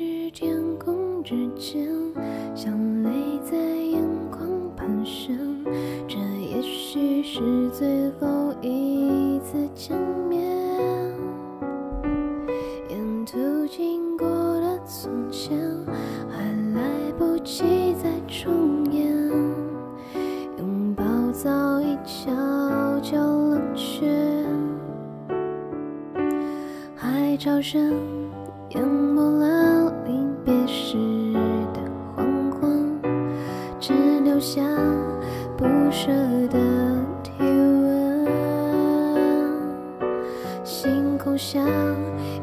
雨停止，天空之间，像泪在眼眶攀升。这也许是最后一次见面。沿途经过的从前，还来不及再重演。拥抱早已悄悄冷却，海潮声淹没了像不舍的体温。星空下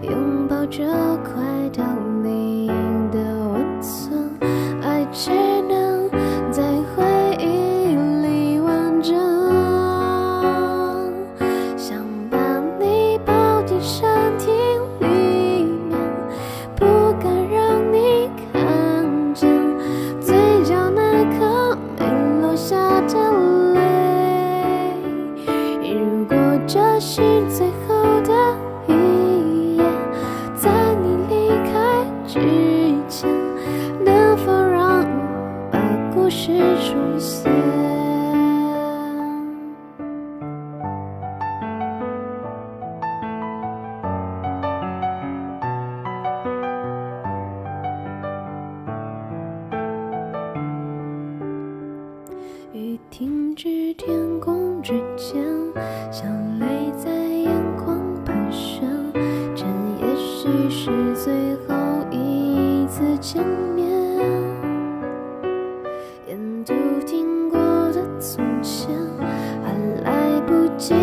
拥抱着快凋零的温存，爱只这是最后的雨停止，天空之间，像泪在眼眶盘旋。这也许是最后一次见面。沿途经过的从前，还来不及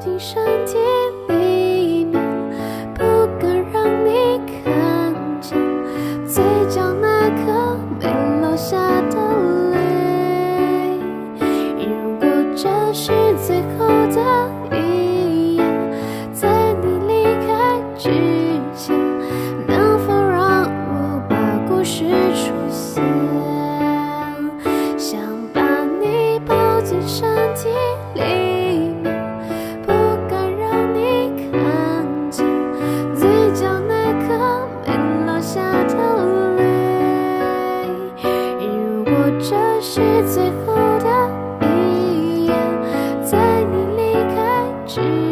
进身体里面，不敢让你看见嘴角那颗没落下的泪。如果这是最后的一页，在你离开之前，能否让我把故事重写？是最后的一页在你离开之